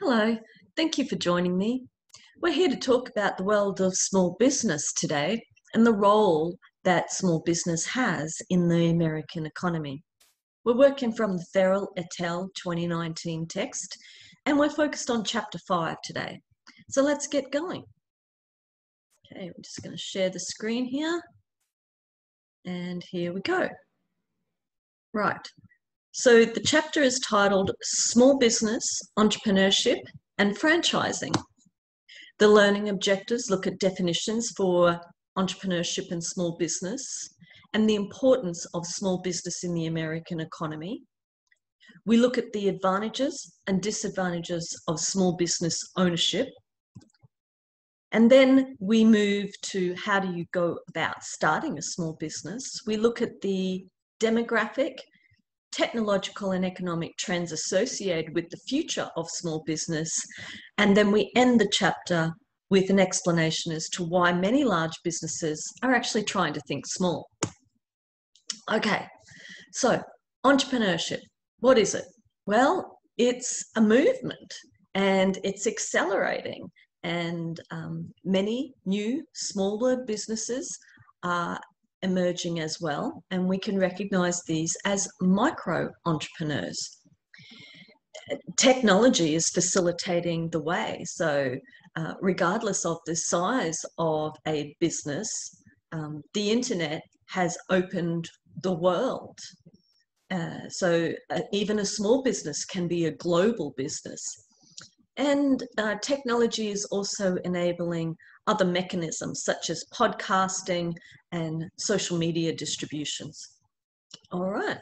Hello, thank you for joining me. We're here to talk about the world of small business today and the role that small business has in the American economy. We're working from the Ferrell et al. 2019 text and we're focused on chapter 5 today. So let's get going. Okay, I'm just going to share the screen here. And here we go. Right, so the chapter is titled Small Business, Entrepreneurship and Franchising. The learning objectives look at definitions for entrepreneurship and small business and the importance of small business in the American economy. We look at the advantages and disadvantages of small business ownership. And then we move to how do you go about starting a small business. We look at the demographic technological and economic trends associated with the future of small business. And then we end the chapter with an explanation as to why many large businesses are actually trying to think small. Okay, so entrepreneurship, what is it? Well, it's a movement and it's accelerating, and um, many new, smaller businesses are emerging as well, and we can recognize these as micro entrepreneurs. Technology is facilitating the way, so uh, regardless of the size of a business, um, the internet has opened the world. Uh, so uh, even a small business can be a global business. And uh, technology is also enabling other mechanisms such as podcasting and social media distributions. All right.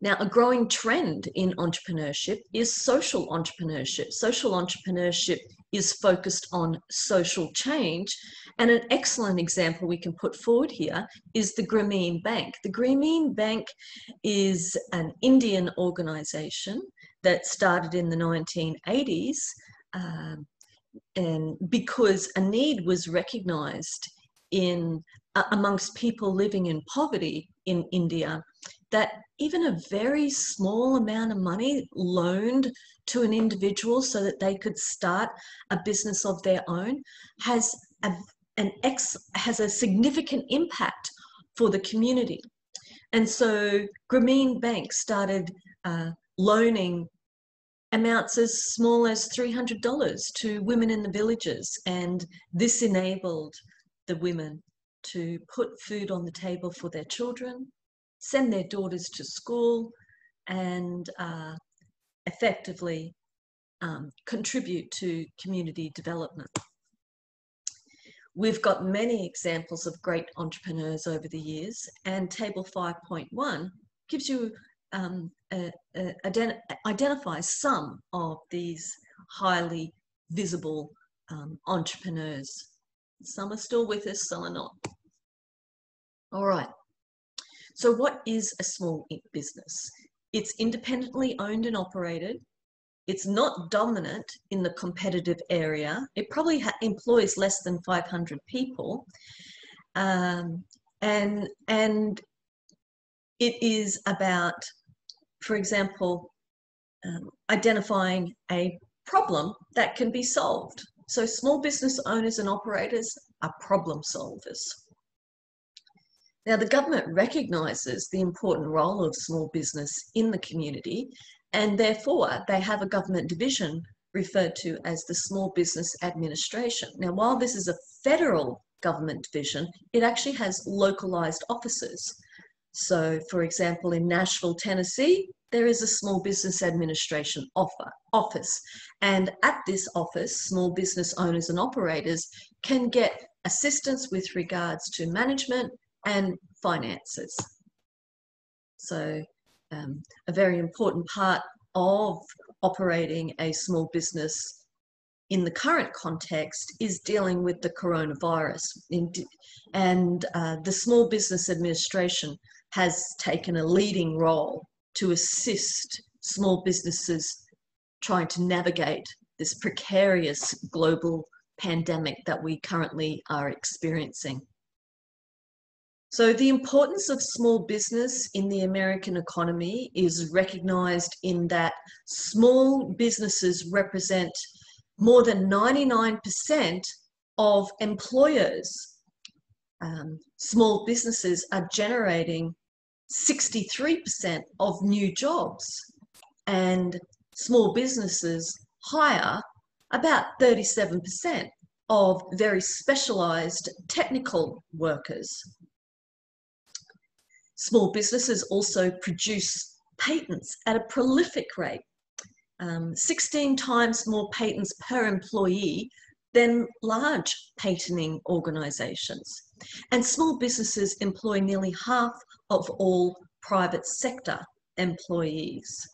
Now, a growing trend in entrepreneurship is social entrepreneurship. Social entrepreneurship is focused on social change. And an excellent example we can put forward here is the Grameen Bank. The Grameen Bank is an Indian organization that started in the 1980s. Um, and because a need was recognized in uh, amongst people living in poverty in India that even a very small amount of money loaned to an individual so that they could start a business of their own has a, an ex has a significant impact for the community. And so Grameen Bank started uh, loaning amounts as small as $300 to women in the villages. And this enabled the women to put food on the table for their children, send their daughters to school, and uh, effectively um, contribute to community development. We've got many examples of great entrepreneurs over the years, and Table 5.1 gives you um, uh, uh, ident identify some of these highly visible um, entrepreneurs. Some are still with us, some are not. All right. So what is a small business? It's independently owned and operated. It's not dominant in the competitive area. It probably employs less than 500 people. Um, and, and it is about for example, um, identifying a problem that can be solved. So small business owners and operators are problem solvers. Now, the government recognises the important role of small business in the community, and therefore they have a government division referred to as the Small Business Administration. Now, while this is a federal government division, it actually has localised offices. So, for example, in Nashville, Tennessee, there is a small business administration offer, office. And at this office, small business owners and operators can get assistance with regards to management and finances. So, um, a very important part of operating a small business in the current context is dealing with the coronavirus. And uh, the Small Business Administration has taken a leading role to assist small businesses trying to navigate this precarious global pandemic that we currently are experiencing. So, the importance of small business in the American economy is recognized in that small businesses represent more than 99% of employers. Um, small businesses are generating 63% of new jobs, and small businesses hire about 37% of very specialized technical workers. Small businesses also produce patents at a prolific rate, um, 16 times more patents per employee than large patenting organisations. And small businesses employ nearly half of all private sector employees.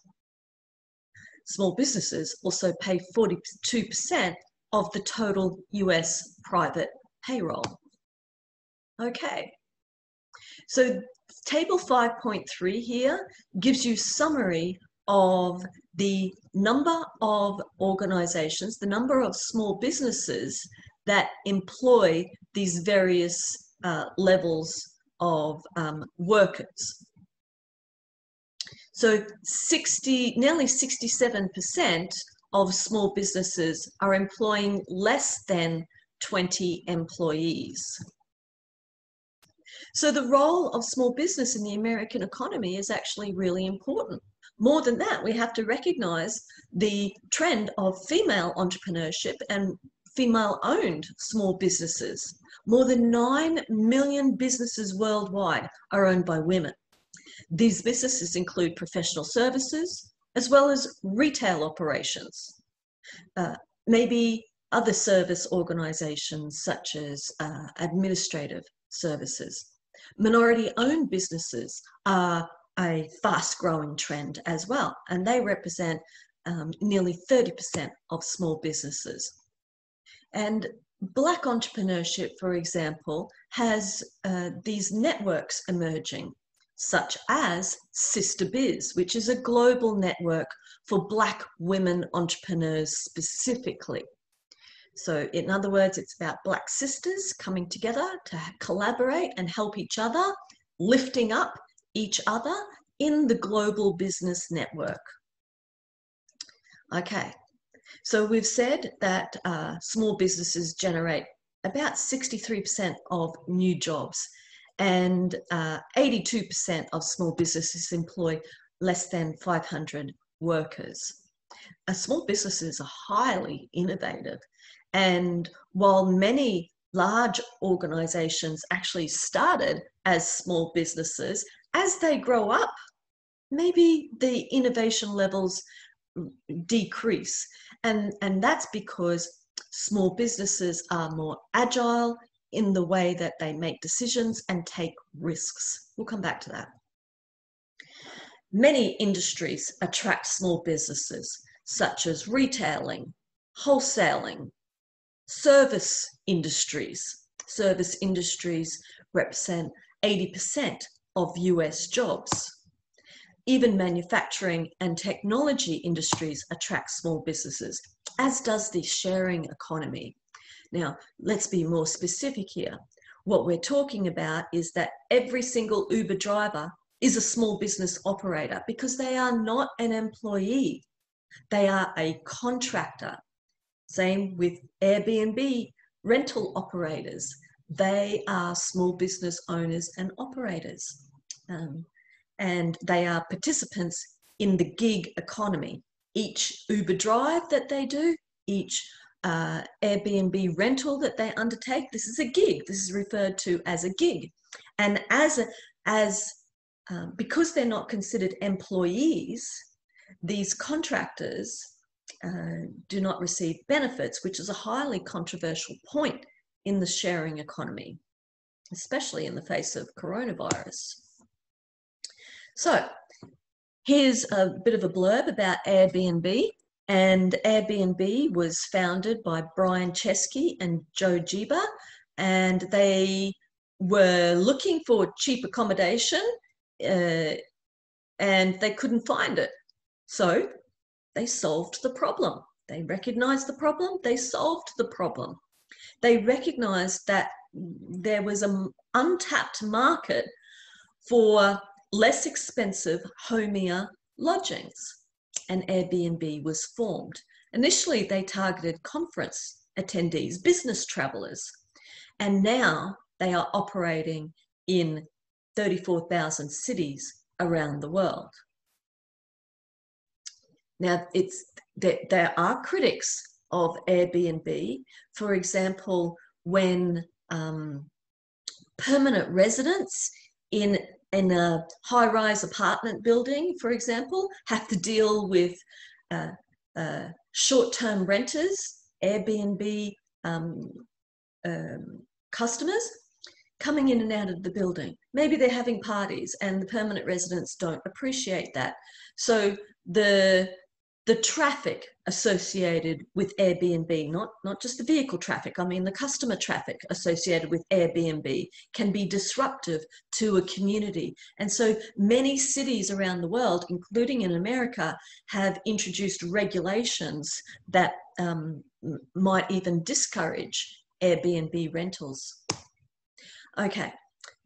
Small businesses also pay 42% of the total US private payroll. Okay, so table 5.3 here gives you summary of the number of organizations, the number of small businesses that employ these various uh, levels of um, workers. So 60, nearly 67% of small businesses are employing less than 20 employees. So the role of small business in the American economy is actually really important. More than that, we have to recognize the trend of female entrepreneurship and female owned small businesses. More than 9 million businesses worldwide are owned by women. These businesses include professional services as well as retail operations. Uh, maybe other service organizations such as uh, administrative services. Minority owned businesses are a fast growing trend as well, and they represent um, nearly 30% of small businesses. And Black entrepreneurship, for example, has uh, these networks emerging, such as Sister Biz, which is a global network for Black women entrepreneurs specifically. So, in other words, it's about Black sisters coming together to collaborate and help each other, lifting up each other in the global business network. Okay, so we've said that uh, small businesses generate about 63% of new jobs and uh, 82% of small businesses employ less than 500 workers. Uh, small businesses are highly innovative and while many large organizations actually started as small businesses, as they grow up, maybe the innovation levels decrease. And, and that's because small businesses are more agile in the way that they make decisions and take risks. We'll come back to that. Many industries attract small businesses, such as retailing, wholesaling, service industries. Service industries represent 80% of US jobs. Even manufacturing and technology industries attract small businesses, as does the sharing economy. Now, let's be more specific here. What we're talking about is that every single Uber driver is a small business operator because they are not an employee. They are a contractor. Same with Airbnb rental operators. They are small business owners and operators. Um, and they are participants in the gig economy. Each Uber drive that they do, each uh, Airbnb rental that they undertake, this is a gig. This is referred to as a gig. And as a, as um, because they're not considered employees, these contractors uh, do not receive benefits, which is a highly controversial point in the sharing economy, especially in the face of coronavirus. So here's a bit of a blurb about Airbnb. And Airbnb was founded by Brian Chesky and Joe Gebbia, and they were looking for cheap accommodation uh, and they couldn't find it. So they solved the problem. They recognized the problem, they solved the problem. They recognized that there was an untapped market for less expensive, homier lodgings, and Airbnb was formed. Initially, they targeted conference attendees, business travelers, and now they are operating in 34,000 cities around the world. Now, it's there, there are critics of Airbnb. For example, when um, permanent residents in in a high-rise apartment building, for example, have to deal with uh, uh, short-term renters, Airbnb um, um, customers coming in and out of the building. Maybe they're having parties and the permanent residents don't appreciate that. So the the traffic associated with Airbnb, not, not just the vehicle traffic, I mean the customer traffic associated with Airbnb can be disruptive to a community. And so many cities around the world, including in America, have introduced regulations that um, might even discourage Airbnb rentals. Okay,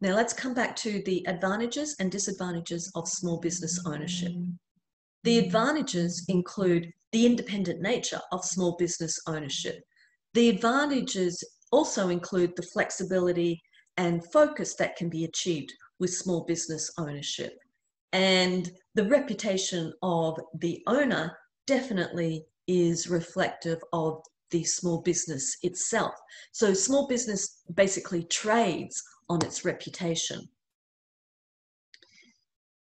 now let's come back to the advantages and disadvantages of small business ownership. The advantages include the independent nature of small business ownership. The advantages also include the flexibility and focus that can be achieved with small business ownership. And the reputation of the owner definitely is reflective of the small business itself. So, small business basically trades on its reputation.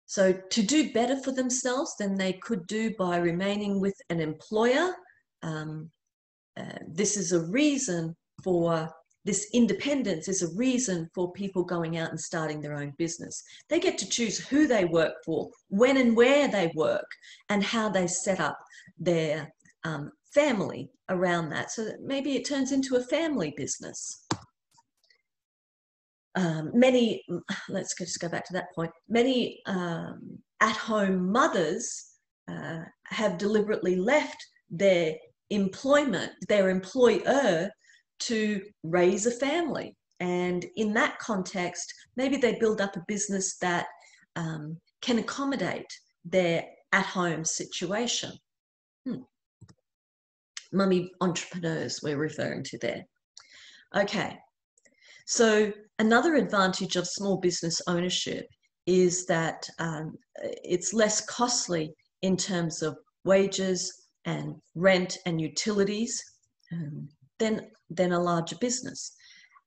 So to do better for themselves than they could do by remaining with an employer, um, uh, this is a reason for this independence is a reason for people going out and starting their own business. They get to choose who they work for, when and where they work, and how they set up their um, family around that. So that maybe it turns into a family business um, many, let's just go back to that point, many um, at home mothers uh, have deliberately left their employment, their employer, to raise a family. And in that context, maybe they build up a business that um, can accommodate their at home situation. Hmm. Mummy entrepreneurs, we're referring to there. Okay, so another advantage of small business ownership is that um, it's less costly in terms of wages and rent and utilities um, than, than a larger business.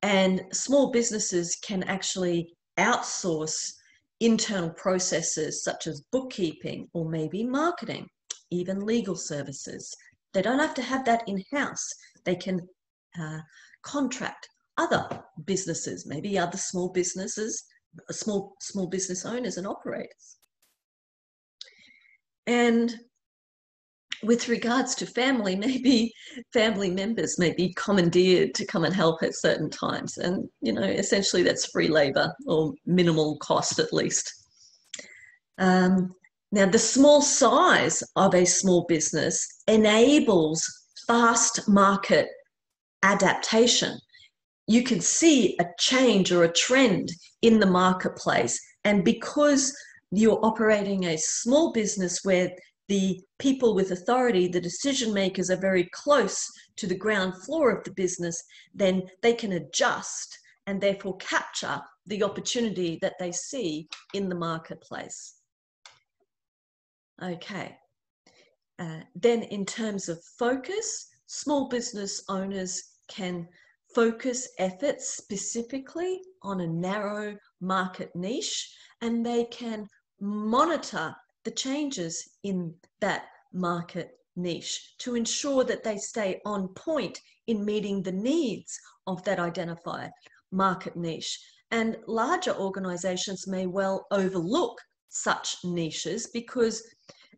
And small businesses can actually outsource internal processes such as bookkeeping or maybe marketing, even legal services. They don't have to have that in house. They can uh, contract other businesses, maybe other small businesses, small small business owners and operators. And with regards to family, maybe family members may be commandeered to come and help at certain times. And, you know, essentially that's free labor or minimal cost at least. Um, now, the small size of a small business enables fast market adaptation you can see a change or a trend in the marketplace. And because you're operating a small business where the people with authority, the decision makers are very close to the ground floor of the business, then they can adjust and therefore capture the opportunity that they see in the marketplace. Okay. Uh, then in terms of focus, small business owners can focus efforts specifically on a narrow market niche and they can monitor the changes in that market niche to ensure that they stay on point in meeting the needs of that identified market niche. And larger organizations may well overlook such niches because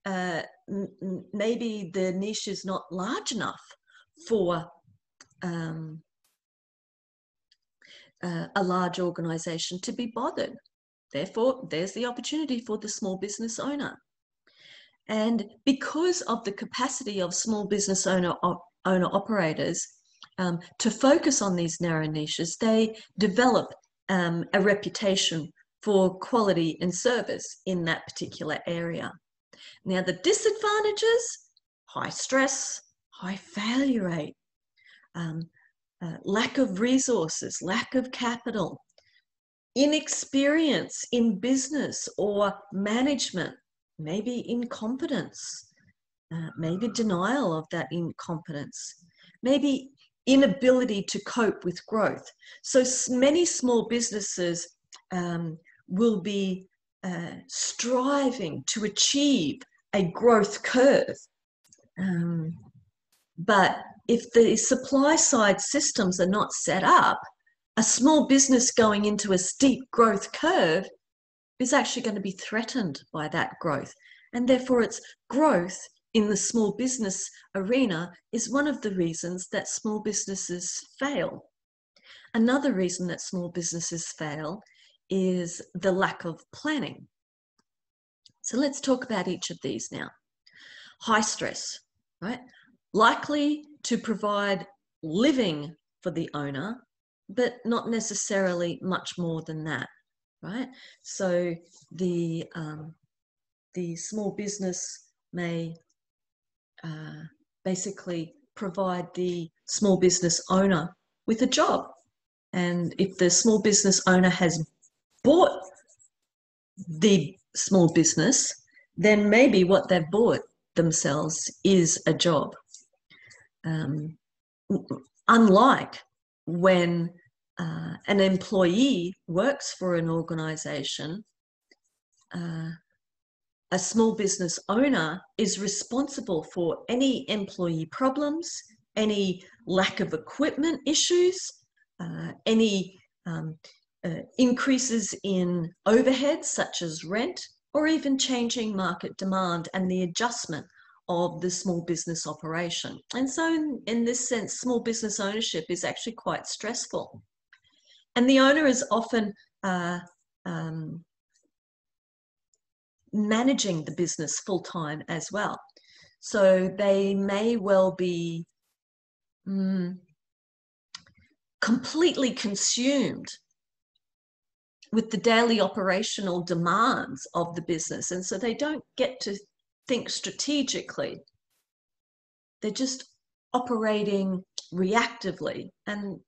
uh, maybe the niche is not large enough for um, uh, a large organization to be bothered. Therefore, there's the opportunity for the small business owner. And because of the capacity of small business owner, owner operators um, to focus on these narrow niches, they develop um, a reputation for quality and service in that particular area. Now, the disadvantages high stress, high failure rate, um, uh, lack of resources, lack of capital, inexperience in business or management, maybe incompetence, uh, maybe denial of that incompetence, maybe inability to cope with growth. So many small businesses um, will be uh, striving to achieve a growth curve. Um, but if the supply side systems are not set up, a small business going into a steep growth curve is actually going to be threatened by that growth. And therefore, its growth in the small business arena is one of the reasons that small businesses fail. Another reason that small businesses fail is the lack of planning. So let's talk about each of these now. High stress, right? Likely to provide living for the owner, but not necessarily much more than that, right? So the um, the small business may uh, basically provide the small business owner with a job. And if the small business owner has bought the small business, then maybe what they've bought themselves is a job. Um, unlike when uh, an employee works for an organization, uh, a small business owner is responsible for any employee problems, any lack of equipment issues, uh, any um, uh, increases in overheads such as rent, or even changing market demand and the adjustment of the small business operation. And so, in, in this sense, small business ownership is actually quite stressful. And the owner is often uh, um, managing the business full time as well. So they may well be mm, completely consumed with the daily operational demands of the business. And so they don't get to think strategically. They're just operating reactively, and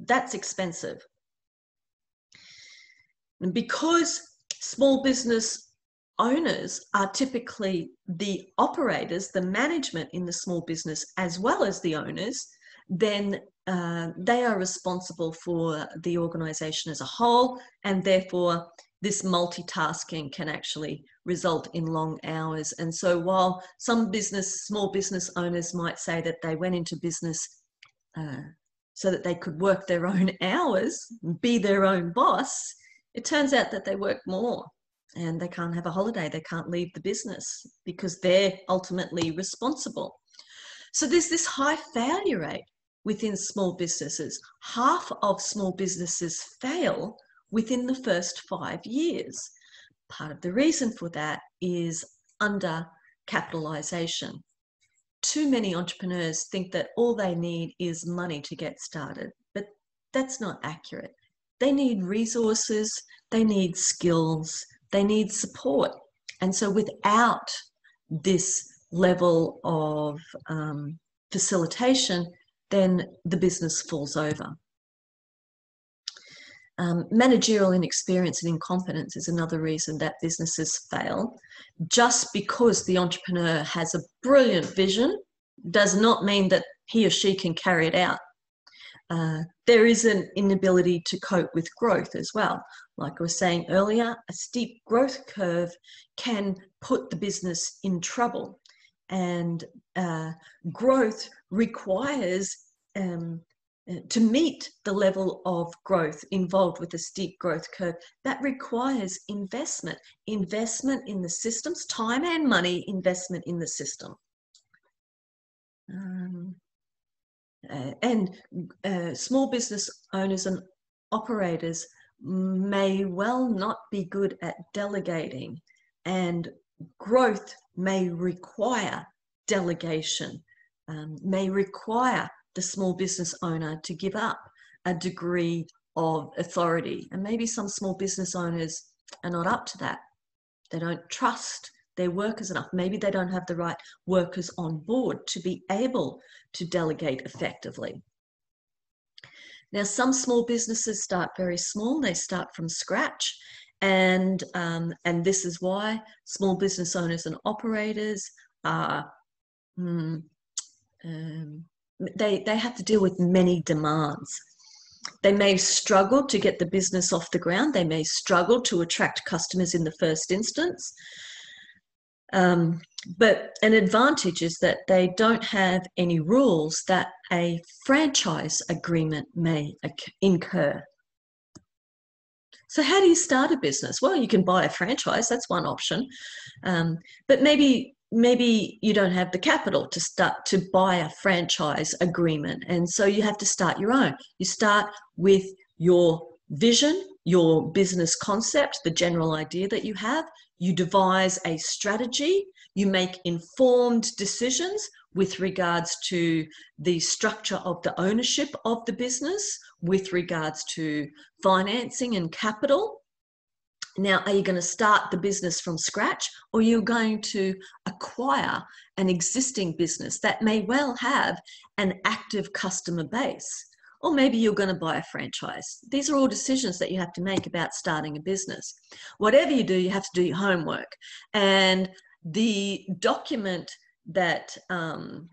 that's expensive. And because small business owners are typically the operators, the management in the small business, as well as the owners, then uh, they are responsible for the organization as a whole, and therefore this multitasking can actually result in long hours. And so, while some business, small business owners might say that they went into business uh, so that they could work their own hours, be their own boss, it turns out that they work more and they can't have a holiday. They can't leave the business because they're ultimately responsible. So, there's this high failure rate within small businesses. Half of small businesses fail within the first five years. Part of the reason for that is under capitalization. Too many entrepreneurs think that all they need is money to get started, but that's not accurate. They need resources, they need skills, they need support. And so, without this level of um, facilitation, then the business falls over. Um, managerial inexperience and incompetence is another reason that businesses fail. Just because the entrepreneur has a brilliant vision does not mean that he or she can carry it out. Uh, there is an inability to cope with growth as well. Like I was saying earlier, a steep growth curve can put the business in trouble and uh, growth requires um, to meet the level of growth involved with a steep growth curve, that requires investment, investment in the systems, time and money investment in the system. Um, uh, and uh, small business owners and operators may well not be good at delegating and growth may require delegation, um, may require the small business owner to give up a degree of authority. And maybe some small business owners are not up to that. They don't trust their workers enough. Maybe they don't have the right workers on board to be able to delegate effectively. Now, some small businesses start very small, they start from scratch. And, um, and this is why small business owners and operators are, hmm, um, they, they have to deal with many demands. They may struggle to get the business off the ground. They may struggle to attract customers in the first instance. Um, but an advantage is that they don't have any rules that a franchise agreement may incur. So, how do you start a business? Well, you can buy a franchise. That's one option, um, but maybe maybe you don't have the capital to start to buy a franchise agreement, and so you have to start your own. You start with your vision, your business concept, the general idea that you have. You devise a strategy you make informed decisions with regards to the structure of the ownership of the business, with regards to financing and capital. Now, are you going to start the business from scratch or you're you going to acquire an existing business that may well have an active customer base? Or maybe you're going to buy a franchise. These are all decisions that you have to make about starting a business. Whatever you do, you have to do your homework. And the document that um,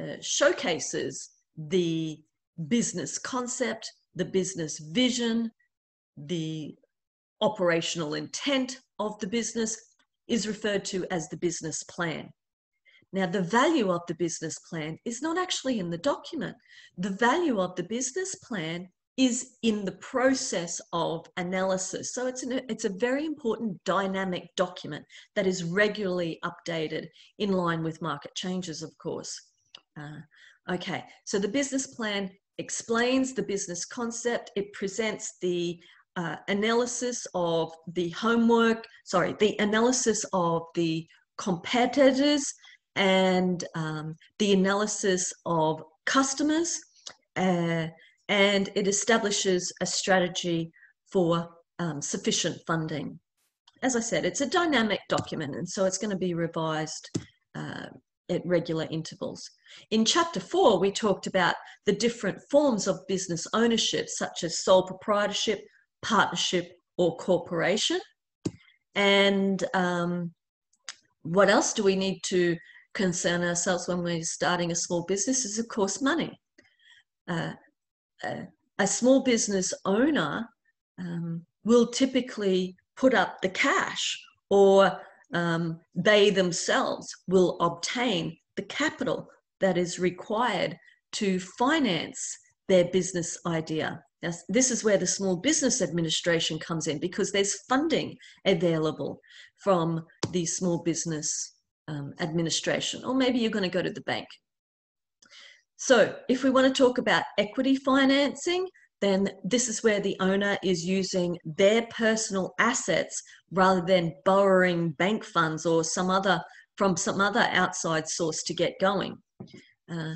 uh, showcases the business concept, the business vision, the operational intent of the business is referred to as the business plan. Now, the value of the business plan is not actually in the document. The value of the business plan is in the process of analysis. So it's, an, it's a very important dynamic document that is regularly updated in line with market changes, of course. Uh, okay, so the business plan explains the business concept, it presents the uh, analysis of the homework, sorry, the analysis of the competitors and um, the analysis of customers. Uh, and it establishes a strategy for um, sufficient funding. As I said, it's a dynamic document, and so it's going to be revised uh, at regular intervals. In chapter four, we talked about the different forms of business ownership, such as sole proprietorship, partnership, or corporation. And um, what else do we need to concern ourselves when we're starting a small business? Is, of course, money. Uh, a, small business owner um, will typically put up the cash or um, they themselves will obtain the capital that is required to finance their business idea. Now, this is where the Small Business Administration comes in because there's funding available from the Small Business um, Administration, or maybe you're going to go to the bank so if we want to talk about equity financing, then this is where the owner is using their personal assets rather than borrowing bank funds or some other from some other outside source to get going. Uh,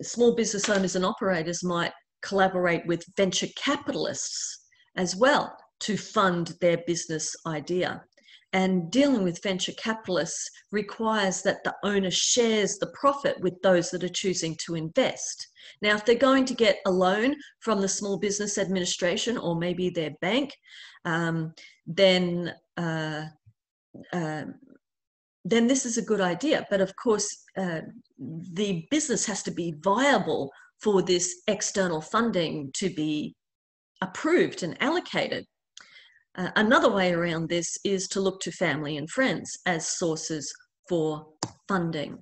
small business owners and operators might collaborate with venture capitalists as well to fund their business idea. And dealing with venture capitalists requires that the owner shares the profit with those that are choosing to invest. Now, if they're going to get a loan from the Small Business Administration or maybe their bank, um, then uh, uh, then this is a good idea. But of course, uh, the business has to be viable for this external funding to be approved and allocated. Uh, another way around this is to look to family and friends as sources for funding.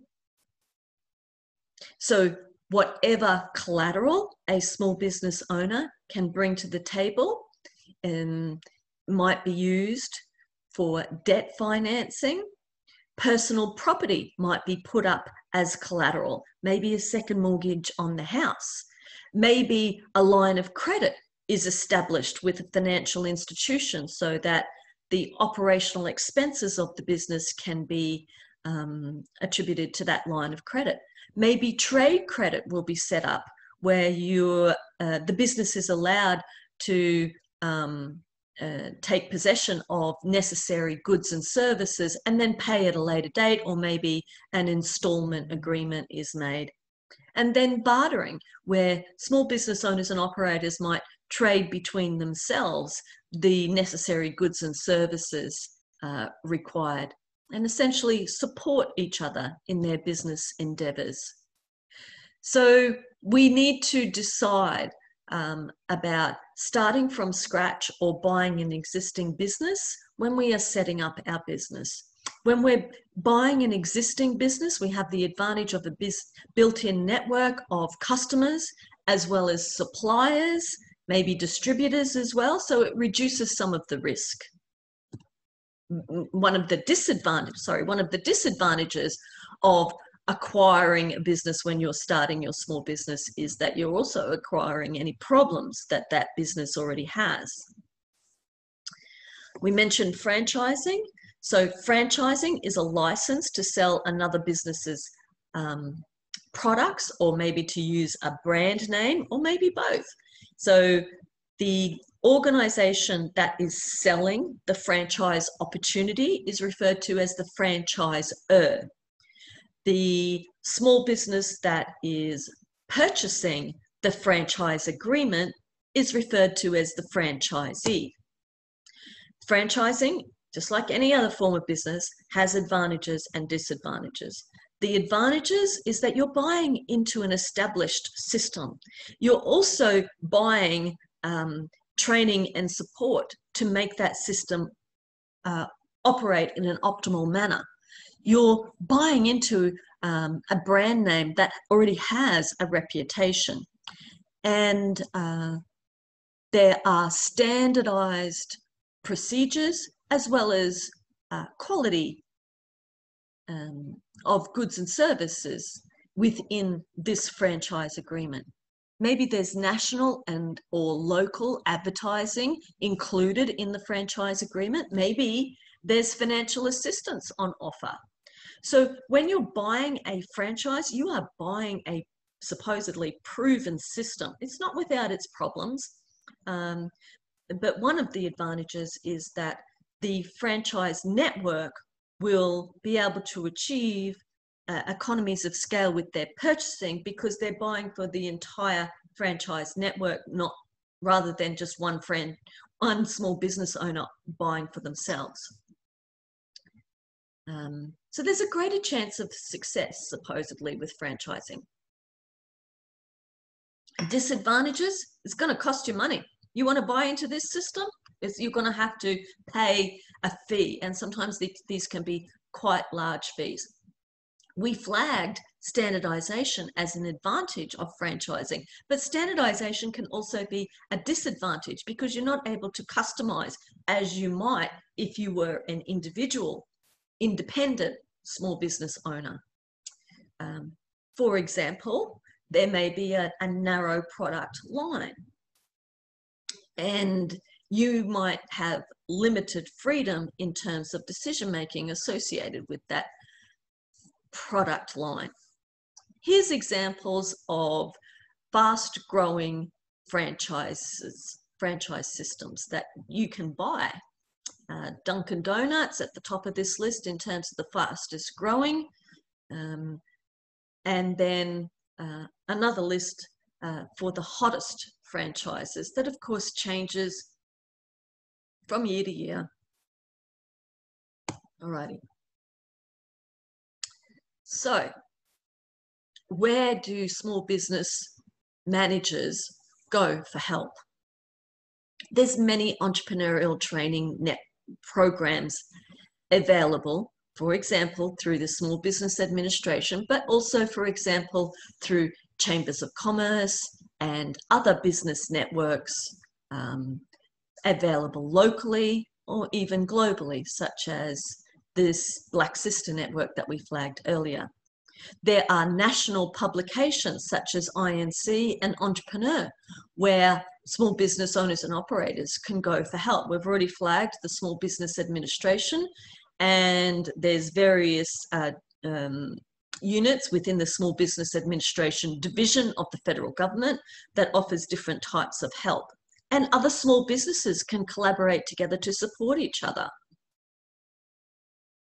So, whatever collateral a small business owner can bring to the table um, might be used for debt financing. Personal property might be put up as collateral, maybe a second mortgage on the house, maybe a line of credit is established with a financial institution so that the operational expenses of the business can be um, attributed to that line of credit. Maybe trade credit will be set up where you uh, the business is allowed to um, uh, take possession of necessary goods and services and then pay at a later date, or maybe an installment agreement is made. And then bartering, where small business owners and operators might trade between themselves the necessary goods and services uh, required and essentially support each other in their business endeavors. So we need to decide um, about starting from scratch or buying an existing business when we are setting up our business. When we're buying an existing business, we have the advantage of a built in network of customers as well as suppliers, maybe distributors as well. So it reduces some of the risk. One of the disadvantages, sorry, one of the disadvantages of acquiring a business when you're starting your small business is that you're also acquiring any problems that that business already has. We mentioned franchising. So franchising is a license to sell another business's um, products or maybe to use a brand name or maybe both. So the organization that is selling the franchise opportunity is referred to as the franchisor the small business that is purchasing the franchise agreement is referred to as the franchisee. Franchising, just like any other form of business, has advantages and disadvantages. The advantages is that you're buying into an established system. You're also buying um, training and support to make that system uh, operate in an optimal manner you're buying into um, a brand name that already has a reputation. And uh, there are standardized procedures as well as uh, quality um, of goods and services within this franchise agreement. Maybe there's national and or local advertising included in the franchise agreement. Maybe there's financial assistance on offer. So when you're buying a franchise, you are buying a supposedly proven system. It's not without its problems. Um, but one of the advantages is that the franchise network will be able to achieve uh, economies of scale with their purchasing because they're buying for the entire franchise network, not rather than just one friend, one small business owner buying for themselves. Um, so there's a greater chance of success, supposedly, with franchising. Disadvantages, it's going to cost you money. You want to buy into this system, it's, you're going to have to pay a fee, and sometimes these, these can be quite large fees. We flagged standardization as an advantage of franchising, but standardization can also be a disadvantage because you're not able to customize as you might if you were an individual independent small business owner. Um, for example, there may be a, a narrow product line and you might have limited freedom in terms of decision making associated with that product line. Here's examples of fast growing franchises, franchise systems that you can buy uh, Dunkin' Donuts at the top of this list in terms of the fastest growing. Um, and then uh, another list uh, for the hottest franchises that of course changes from year to year. Alrighty. So where do small business managers go for help? There's many entrepreneurial training net programs available, for example, through the Small Business Administration, but also, for example, through chambers of commerce and other business networks um, available locally or even globally, such as this Black Sister network that we flagged earlier. There are national publications such as INC and Entrepreneur, where small business owners and operators can go for help. We've already flagged the Small Business Administration, and there's various uh, um, units within the Small Business Administration division of the federal government that offers different types of help. And other small businesses can collaborate together to support each other.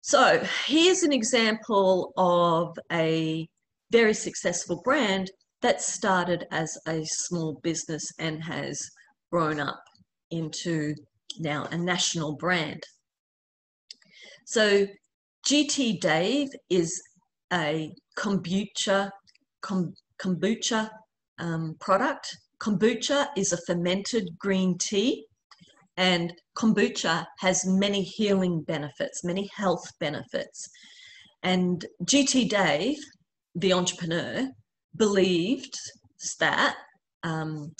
So here's an example of a very successful brand that started as a small business and has grown up into now a national brand. So GT Dave is a kombucha kom, kombucha um, product. Kombucha is a fermented green tea and kombucha has many healing benefits, many health benefits. And GT Dave, the entrepreneur, believed that um,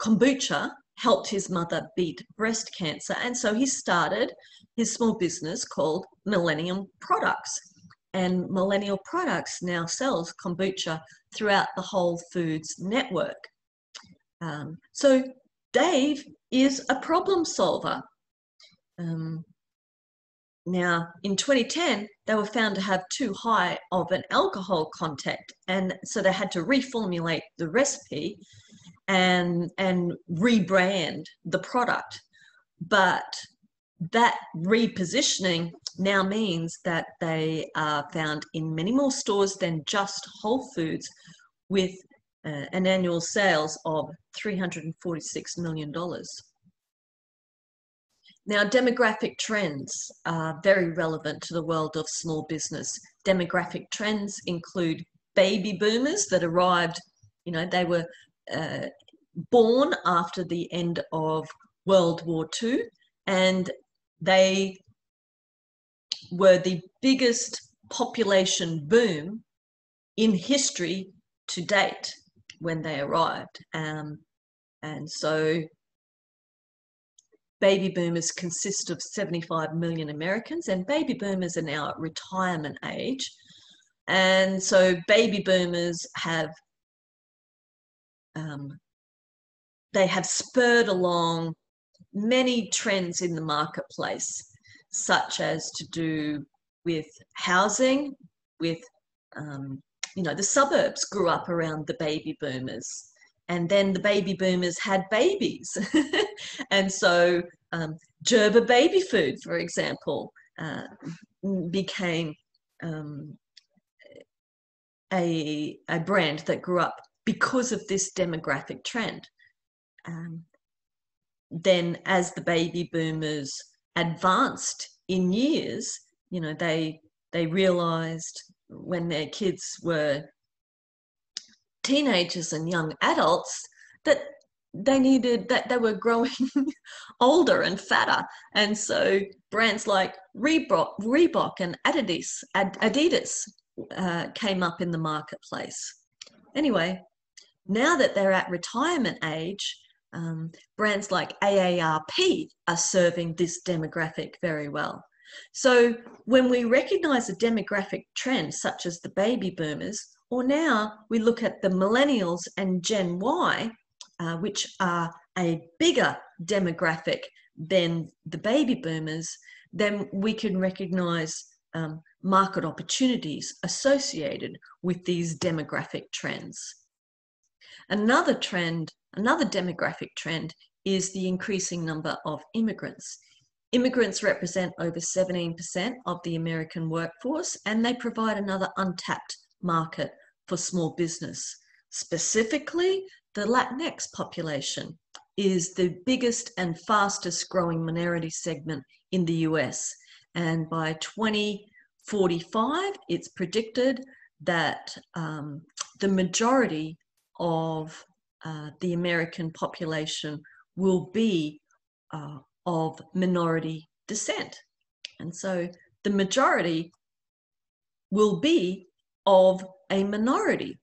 kombucha helped his mother beat breast cancer. And so he started his small business called Millennium Products. And Millennium Products now sells kombucha throughout the Whole Foods network. Um, so Dave is a problem solver. Um, now, in 2010, they were found to have too high of an alcohol content, and so they had to reformulate the recipe and and rebrand the product. But that repositioning now means that they are found in many more stores than just Whole Foods, with uh, an annual sales of $346 million. Now, demographic trends are very relevant to the world of small business. Demographic trends include baby boomers that arrived, you know, they were uh, born after the end of World War II and they were the biggest population boom in history to date when they arrived. Um, and so baby boomers consist of 75 million Americans, and baby boomers are now at retirement age. And so baby boomers have um, they have spurred along many trends in the marketplace, such as to do with housing, with um, you know, the suburbs grew up around the baby boomers. And then the baby boomers had babies. and so um, Gerber baby food, for example, uh, became um, a, a brand that grew up because of this demographic trend. Um, then, as the baby boomers advanced in years, you know, they they realized when their kids were teenagers and young adults that they needed that they were growing older and fatter. And so brands like reebok, reebok and adidas adidas uh, came up in the marketplace. Anyway now that they're at retirement age um, brands like aarp are serving this demographic very well. So when we recognize a demographic trend such as the baby boomers, or now we look at the millennials and Gen Y, uh, which are a bigger demographic than the baby boomers, then we can recognize um, market opportunities associated with these demographic trends. Another trend, another demographic trend is the increasing number of immigrants. Immigrants represent over 17% of the American workforce and they provide another untapped market for small business. Specifically, the Latinx population is the biggest and fastest growing minority segment in the US. And by 2045, it's predicted that um, the majority of uh, the American population will be uh, of minority descent. And so the majority will be of a minority.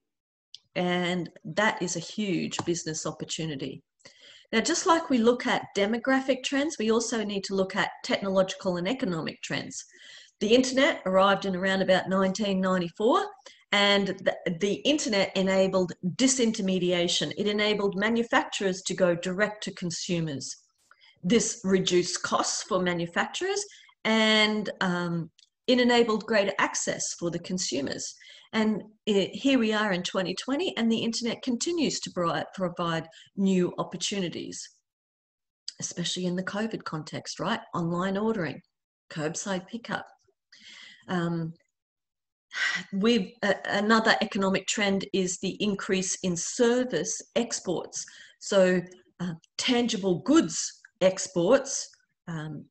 And that is a huge business opportunity. Now, just like we look at demographic trends, we also need to look at technological and economic trends. The internet arrived in around about 1994, and the, the internet enabled disintermediation. It enabled manufacturers to go direct to consumers this reduced costs for manufacturers and um, it enabled greater access for the consumers. And it, here we are in 2020, and the internet continues to provide, provide new opportunities, especially in the COVID context, right? Online ordering, curbside pickup. Um, we've uh, another economic trend is the increase in service exports. So uh, tangible goods exports um,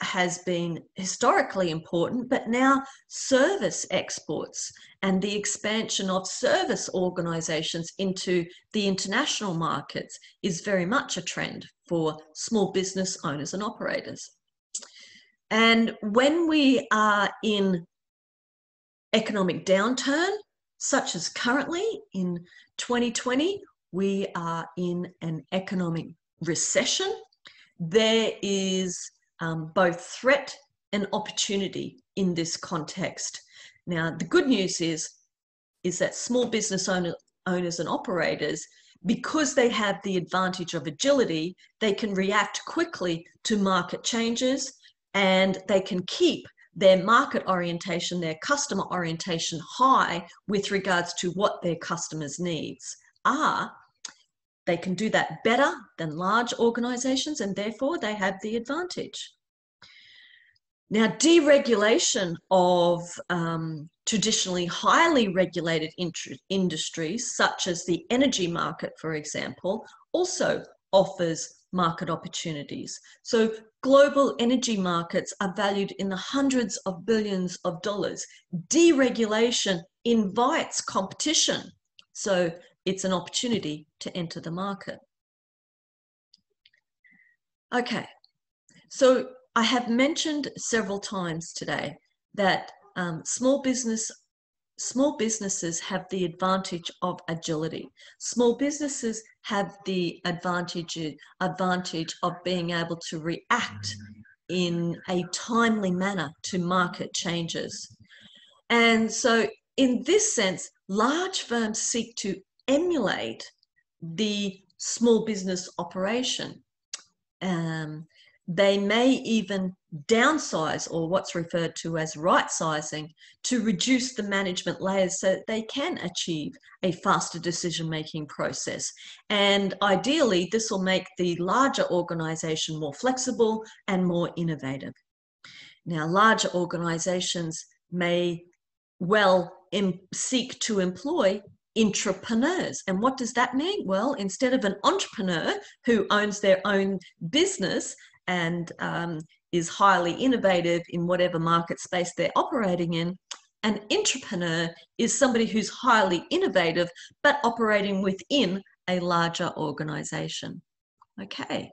has been historically important, but now service exports and the expansion of service organizations into the international markets is very much a trend for small business owners and operators. And when we are in economic downturn, such as currently in 2020, we are in an economic recession. There is um, both threat and opportunity in this context. Now, the good news is, is that small business owner, owners and operators, because they have the advantage of agility, they can react quickly to market changes and they can keep their market orientation, their customer orientation high with regards to what their customers' needs are. They can do that better than large organizations and therefore they have the advantage. Now, deregulation of um, traditionally highly regulated industries, such as the energy market, for example, also offers market opportunities. So global energy markets are valued in the hundreds of billions of dollars. Deregulation invites competition. So it's an opportunity to enter the market. Okay, so I have mentioned several times today that um, small business small businesses have the advantage of agility. Small businesses have the advantage, advantage of being able to react in a timely manner to market changes. And so, in this sense, large firms seek to emulate the small business operation. Um, they may even downsize or what's referred to as right sizing to reduce the management layers so they can achieve a faster decision making process. And ideally, this will make the larger organization more flexible and more innovative. Now, larger organizations may well seek to employ intrapreneurs. And what does that mean? Well, instead of an entrepreneur who owns their own business, and um, is highly innovative in whatever market space they're operating in. An intrapreneur is somebody who's highly innovative but operating within a larger organization. Okay,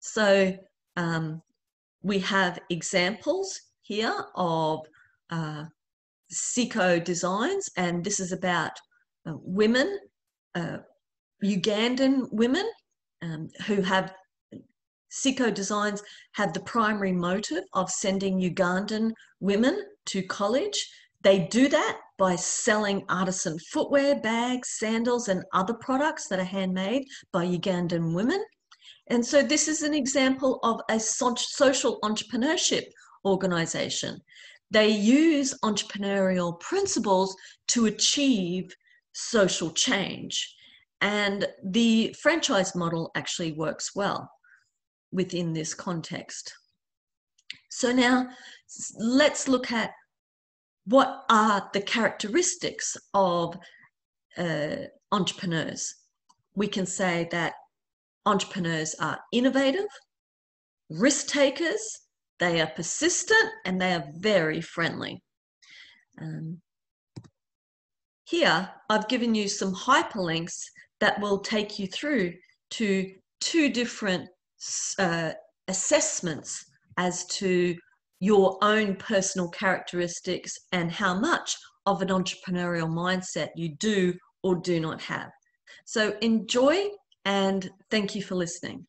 so um, we have examples here of uh, Sseko Designs, and this is about uh, women, uh, Ugandan women um, who have Sseko Designs have the primary motive of sending Ugandan women to college. They do that by selling artisan footwear, bags, sandals, and other products that are handmade by Ugandan women. And so this is an example of a social entrepreneurship organization. They use entrepreneurial principles to achieve social change. And the franchise model actually works well within this context. So now let's look at what are the characteristics of uh, entrepreneurs. We can say that entrepreneurs are innovative, risk takers, they are persistent, and they are very friendly. Um, here, I've given you some hyperlinks that will take you through to two different uh, assessments as to your own personal characteristics and how much of an entrepreneurial mindset you do or do not have. So enjoy and thank you for listening.